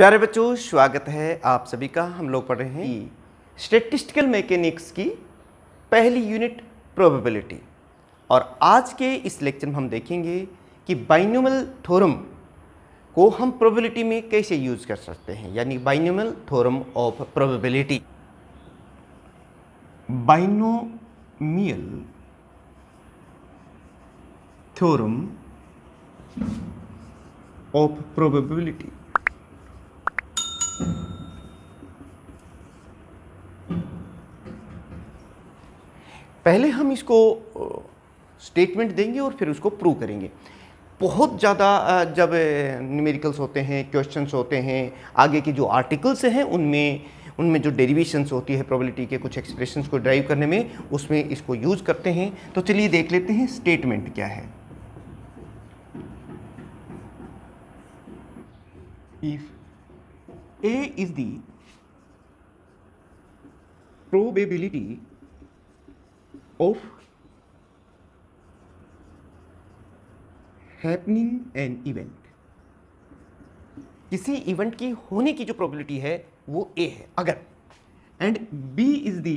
प्यारे बच्चों स्वागत है आप सभी का। हम लोग पढ़ रहे हैं स्टेटिस्टिकल मैकेनिक्स की पहली यूनिट प्रोबेबिलिटी। और आज के इस लेक्चर में हम देखेंगे कि बाइनोमल थोरम को हम प्रोबेबिलिटी में कैसे यूज़ कर सकते हैं यानी binomial theorem of probability. Binomial theorem of probability. पहले हम इसको स्टेटमेंट देंगे और फिर उसको प्रूव करेंगे। बहुत ज़्यादा जब न्यूमेरिकल्स होते हैं क्वेश्चंस होते हैं, आगे के जो आर्टिकल्स हैं, उनमें उनमें जो डेरिवेशंस होती है प्रोबेबिलिटी के कुछ एक्सप्रेशंस को ड्राइव करने में, उसमें इसको यूज़ करते हैं। तो चलिए देख लेते हैं स्टेटमेंट क्या है। If A is the probability of happening an event. किसी इवेंट की होने की जो प्रोबेबिलिटी है, वो ए है, अगर। And B is the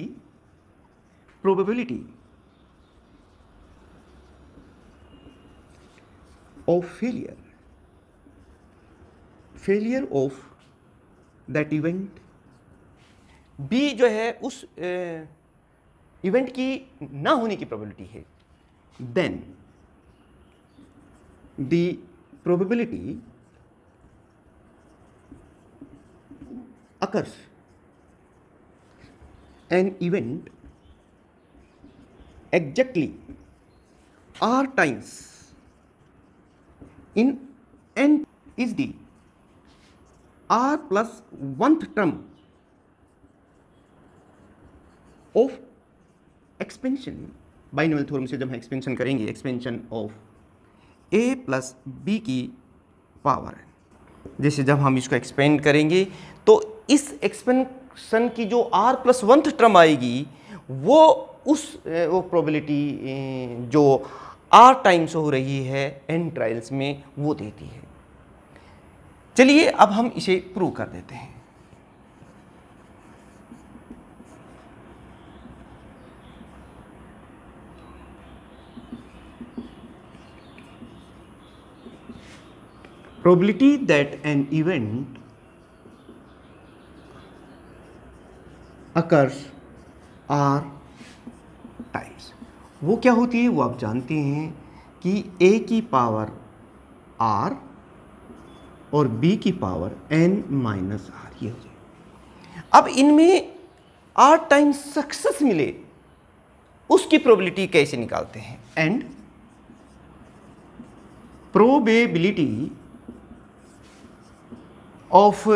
probability of failure failure of that event B जो है, उस इवेंट की ना होने की प्रोबेबिलिटी है। Then the probability occurs. An event exactly r times in n is the r plus one term of expansion binomial theorem से जब हम एक्सपेंशन करेंगे expansion of A plus B की पावर जैसे जब हम इसको एक्सपेंड करेंगे तो इस एक्सपेंशन की जो आर प्लस वन टर्म आएगी, वो उस वो प्रोबेबिलिटी जो आर टाइम्स हो रही है एन ट्रायल्स में, वो देती है। चलिए अब हम इसे प्रूव कर देते हैं probability that an event occurs are times वो क्या होती है वो आप जानते हैं कि a की पावर r और b की पावर n माइनस आर ये हो जाए अब इनमें r टाइम्स सक्सेस मिले, उसकी प्रोबेबिलिटी कैसे निकालते हैं? And probability of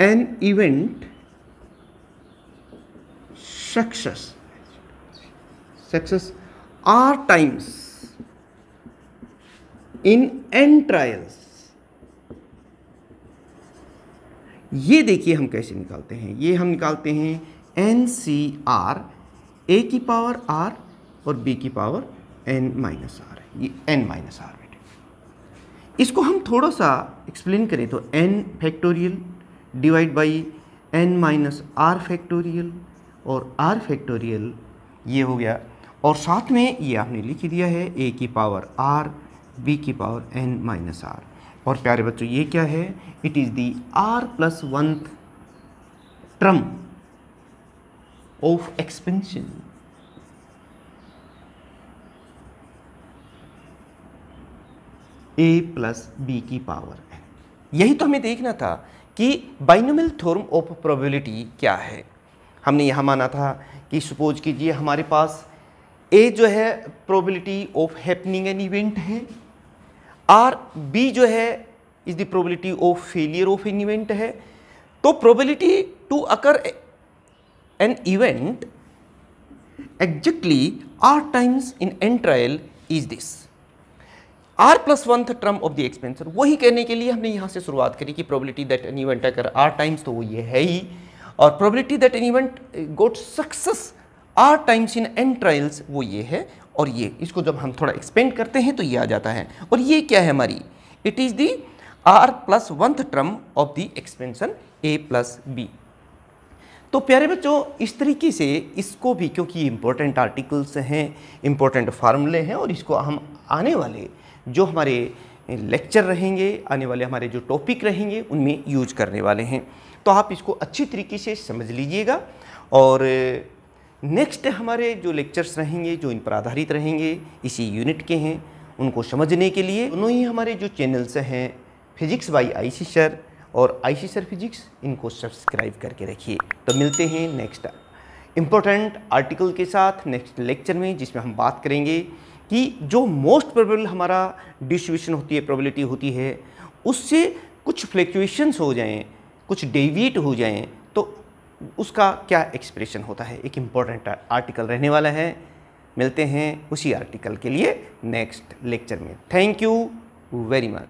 an event success success R r times in trials. ये देखिए हम कैसे निकालते हैं। ये हम निकालते हैं एन सी आर, ए की पावर आर और बी की पावर एन माइनस आर। ये एन माइनस आर बेटे। इसको हम थोड़ा सा एक्सप्लेन करें तो N factorial divide by N minus R factorial और आर फैक्टोरियल, ये हो गया। और साथ में ये आपने लिख दिया है ए की पावर आर बी की पावर एन माइनस आर और प्यारे बच्चों, ये क्या है? It is the R plus one term of expansion A plus B की पावर है यही तो हमें देखना था कि बाइनोमियल थ्योरम ऑफ़ प्रोबेबिलिटी क्या है। हमने यहाँ माना था कि सपोज़ कीजिए हमारे पास ए जो है probability of happening an event है आर बी जो है is the probability of failure of an event है। तो probability to occur an event exactly R times in N trial is this R plus one term of the expansion वही कहने के लिए हमने यहाँ से शुरुआत करी कि प्रोबेबिलिटी दैट एन इवेंट अगर आर टाइम्स तो वो ये है ही। और probability that an event got success R times in N trials वो ये है। और ये, इसको जब हम थोड़ा एक्सपेंड करते हैं तो ये आ जाता है। और ये क्या है हमारी? It is the R plus oneth term of the expansion A plus B तो प्यारे बच्चों, इस तरीके से इसको भी, क्योंकि इम्पोर्टेंट आर्टिकल्स हैं इम्पोर्टेंट फार्मूले हैं, और इसको हम आने वाले, जो हमारे लेक्चर रहेंगे, आने वाले हमारे जो टॉपिक रहेंगे, उनमें यूज़ करने वाले हैं। तो आप इसको अच्छी तरीके से समझ लीजिएगा, और नेक्स्ट हमारे जो लेक्चर्स रहेंगे, जो इन पर आधारित रहेंगे, इसी यूनिट के हैं। उनको समझने के लिए दोनों ही हमारे जो चैनल्स हैं फिजिक्स बाई आई सर और आई सर फिजिक्स इनको सब्सक्राइब करके रखिए। तो मिलते हैं नेक्स्ट इम्पोर्टेंट आर्टिकल के साथ नेक्स्ट लेक्चर में, जिसमें हम बात करेंगे कि जो मोस्ट प्रोबेबल हमारा डिस्ट्रीब्यूशन होती है प्रोबेबिलिटी होती है, उससे कुछ फ्लैक्चुएशंस हो जाएँ, कुछ डेविएट हो जाएँ तो उसका क्या एक्सप्रेशन होता है? एक इंपॉर्टेंट आर्टिकल रहने वाला है। मिलते हैं उसी आर्टिकल के लिए नेक्स्ट लेक्चर में। Thank you very much